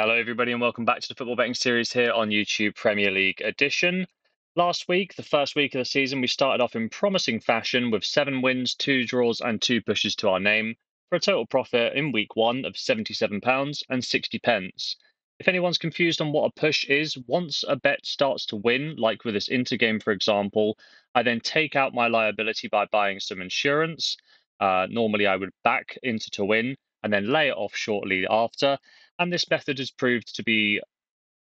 Hello, everybody, and welcome back to the Football Betting Series here on YouTube Premier League Edition. Last week, the first week of the season, we started off in promising fashion with seven wins, two draws, and two pushes to our name for a total profit in week one of £77 and 60 pence. If anyone's confused on what a push is, once a bet starts to win, like with this Inter game, for example, I then take out my liability by buying some insurance. Uh, normally, I would back Inter to win and then lay it off shortly after. And this method has proved to be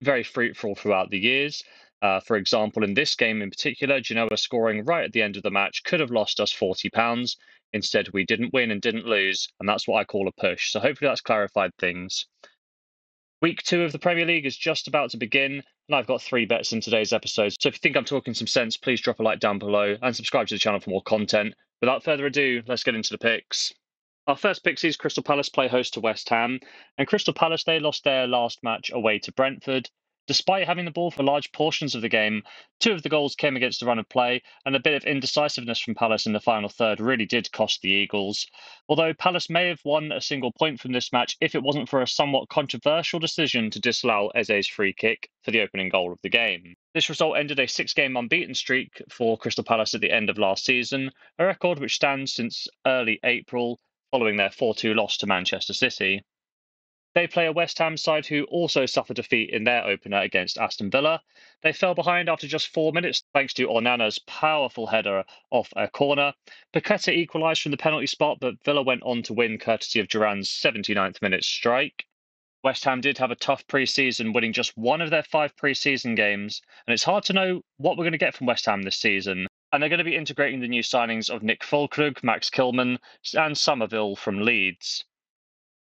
very fruitful throughout the years. Uh, for example, in this game in particular, Genoa scoring right at the end of the match could have lost us £40. Instead, we didn't win and didn't lose, and that's what I call a push. So hopefully that's clarified things. Week two of the Premier League is just about to begin, and I've got three bets in today's episode. So if you think I'm talking some sense, please drop a like down below and subscribe to the channel for more content. Without further ado, let's get into the picks. Our first pick sees Crystal Palace play host to West Ham, and Crystal Palace they lost their last match away to Brentford. Despite having the ball for large portions of the game, two of the goals came against the run of play, and a bit of indecisiveness from Palace in the final third really did cost the Eagles. Although Palace may have won a single point from this match if it wasn't for a somewhat controversial decision to disallow Eze's free kick for the opening goal of the game. This result ended a six game unbeaten streak for Crystal Palace at the end of last season, a record which stands since early April following their 4 2 loss to Manchester City. They play a West Ham side who also suffered defeat in their opener against Aston Villa. They fell behind after just four minutes thanks to Onana's powerful header off a corner. Paqueta equalised from the penalty spot, but Villa went on to win courtesy of Duran's 79th minute strike. West Ham did have a tough pre-season, winning just one of their five pre-season games, and it's hard to know what we're going to get from West Ham this season and they're going to be integrating the new signings of Nick Füllkrug, Max Kilman, and Summerville from Leeds.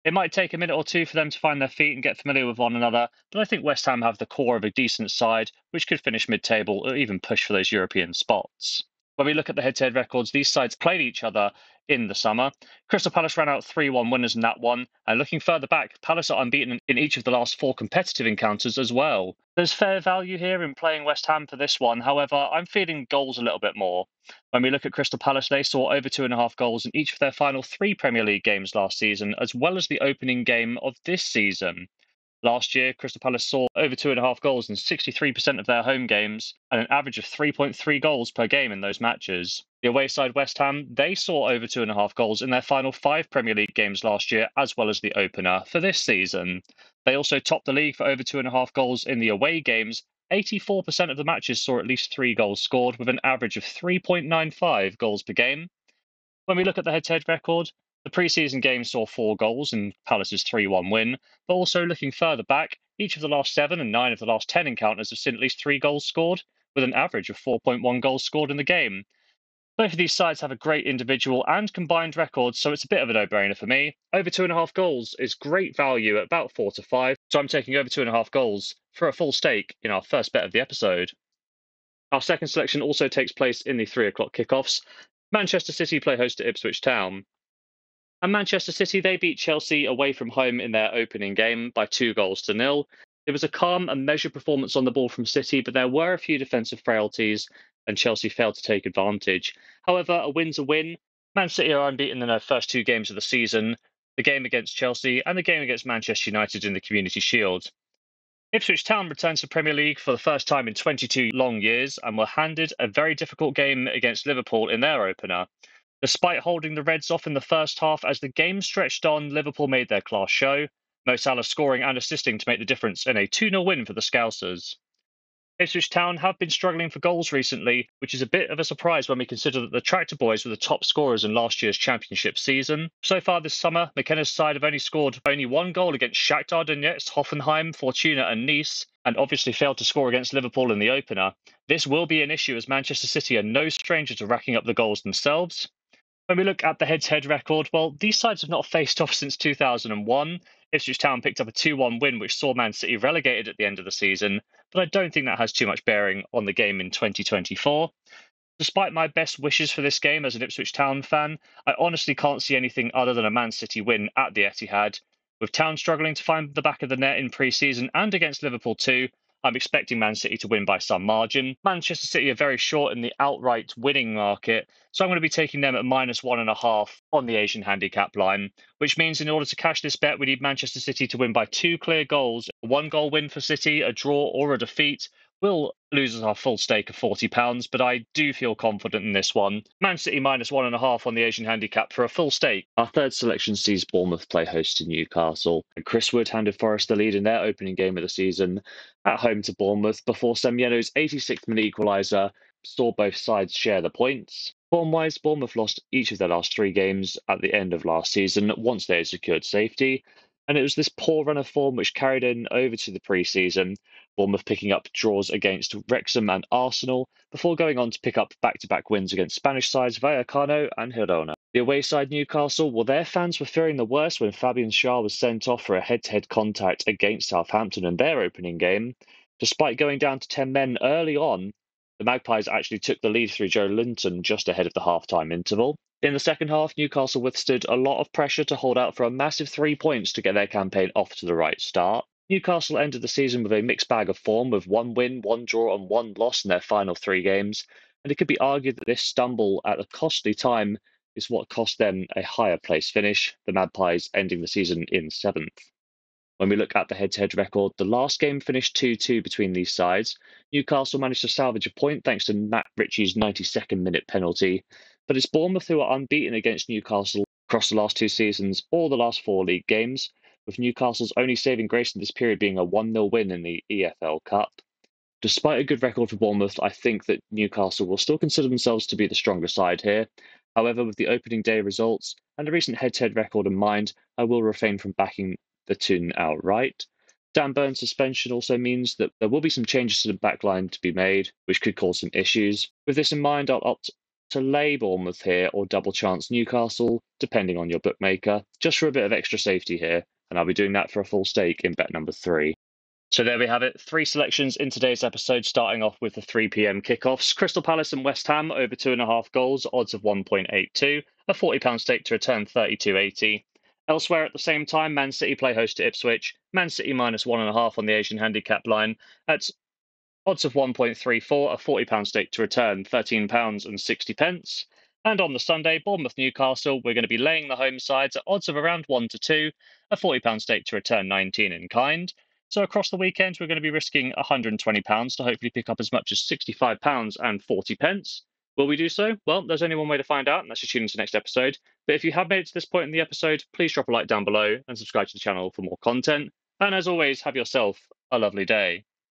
It might take a minute or two for them to find their feet and get familiar with one another, but I think West Ham have the core of a decent side, which could finish mid table or even push for those European spots. When we look at the head to head records, these sides played each other in the summer. Crystal Palace ran out 3 1 winners in that one. And looking further back, Palace are unbeaten in each of the last four competitive encounters as well. There's fair value here in playing West Ham for this one. However, I'm feeling goals a little bit more. When we look at Crystal Palace, they saw over two and a half goals in each of their final three Premier League games last season, as well as the opening game of this season. Last year, Crystal Palace saw over two and a half goals in 63% of their home games and an average of 3.3 goals per game in those matches. The away side West Ham, they saw over two and a half goals in their final five Premier League games last year, as well as the opener for this season. They also topped the league for over two and a half goals in the away games. 84% of the matches saw at least three goals scored, with an average of 3.95 goals per game. When we look at the head to head record, the preseason game saw four goals in Palace's 3 1 win, but also looking further back, each of the last seven and nine of the last 10 encounters have seen at least three goals scored, with an average of 4.1 goals scored in the game. Both of these sides have a great individual and combined record, so it's a bit of a no brainer for me. Over two and a half goals is great value at about four to five, so I'm taking over two and a half goals for a full stake in our first bet of the episode. Our second selection also takes place in the three o'clock kickoffs. Manchester City play host to Ipswich Town. And Manchester City, they beat Chelsea away from home in their opening game by two goals to nil. It was a calm and measured performance on the ball from City, but there were a few defensive frailties, and Chelsea failed to take advantage. However, a win's a win. Man City are unbeaten in their first two games of the season the game against Chelsea and the game against Manchester United in the Community Shield. Ipswich Town returns to Premier League for the first time in 22 long years and were handed a very difficult game against Liverpool in their opener. Despite holding the Reds off in the first half, as the game stretched on, Liverpool made their class show. Mo Salah scoring and assisting to make the difference in a 2 0 win for the Scousers. Ipswich Town have been struggling for goals recently, which is a bit of a surprise when we consider that the Tractor Boys were the top scorers in last year's championship season. So far this summer, McKenna's side have only scored only one goal against Shakhtar Donetsk, Hoffenheim, Fortuna, and Nice, and obviously failed to score against Liverpool in the opener. This will be an issue as Manchester City are no stranger to racking up the goals themselves. When we look at the head to head record, well, these sides have not faced off since 2001. Ipswich Town picked up a 2 1 win, which saw Man City relegated at the end of the season, but I don't think that has too much bearing on the game in 2024. Despite my best wishes for this game as an Ipswich Town fan, I honestly can't see anything other than a Man City win at the Etihad. With Town struggling to find the back of the net in pre season and against Liverpool too, I'm expecting Man City to win by some margin. Manchester City are very short in the outright winning market, so I'm going to be taking them at minus one and a half on the Asian handicap line, which means in order to cash this bet, we need Manchester City to win by two clear goals. One goal win for City, a draw, or a defeat will lose our full stake of £40, but I do feel confident in this one. Man City minus one and a half on the Asian handicap for a full stake. Our third selection sees Bournemouth play host to Newcastle. And Chris Wood handed Forest the lead in their opening game of the season at home to Bournemouth before Semenyo's 86th minute equaliser saw both sides share the points. Form wise, Bournemouth lost each of their last three games at the end of last season once they had secured safety. And it was this poor run of form which carried in over to the pre season, Bournemouth picking up draws against Wrexham and Arsenal before going on to pick up back to back wins against Spanish sides Vallecano and Girona. The away side Newcastle, well, their fans were fearing the worst when Fabian Schär was sent off for a head to head contact against Southampton in their opening game. Despite going down to 10 men early on, the Magpies actually took the lead through Joelinton just ahead of the half time interval. In the second half, Newcastle withstood a lot of pressure to hold out for a massive three points to get their campaign off to the right start. Newcastle ended the season with a mixed bag of form, with one win, one draw, and one loss in their final three games. And it could be argued that this stumble at a costly time is what cost them a higher place finish, the Magpies ending the season in seventh. When we look at the head to head record, the last game finished 2 2 between these sides. Newcastle managed to salvage a point thanks to Matt Ritchie's 92nd minute penalty. But it's Bournemouth who are unbeaten against Newcastle across the last two seasons or the last four league games with Newcastle's only saving grace in this period being a 1 0 win in the EFL Cup. Despite a good record for Bournemouth, I think that Newcastle will still consider themselves to be the stronger side here. However, with the opening day results and a recent head to head record in mind, I will refrain from backing the Toon outright. Dan Burn's suspension also means that there will be some changes to the backline to be made, which could cause some issues. With this in mind, I'll opt to lay Bournemouth here or double chance Newcastle, depending on your bookmaker, just for a bit of extra safety here and I'll be doing that for a full stake in bet number three. So there we have it. Three selections in today's episode, starting off with the 3 p.m. kickoffs. Crystal Palace and West Ham over two and a half goals, odds of 1.82, a £40 stake to return 32.80. Elsewhere at the same time, Man City play host to Ipswich. Man City minus one and a half on the Asian handicap line at odds of 1.34, a £40 stake to return £13 and 60 pence. And on the Sunday, Bournemouth Newcastle, we're going to be laying the home sides at odds of around 1 to 2, a £40 stake to return 19 in kind. So across the weekend, we're going to be risking £120 to hopefully pick up as much as £65 and 40 pence. Will we do so? Well, there's only one way to find out, and that's to tune into the next episode. But if you have made it to this point in the episode, please drop a like down below and subscribe to the channel for more content. And as always, have yourself a lovely day.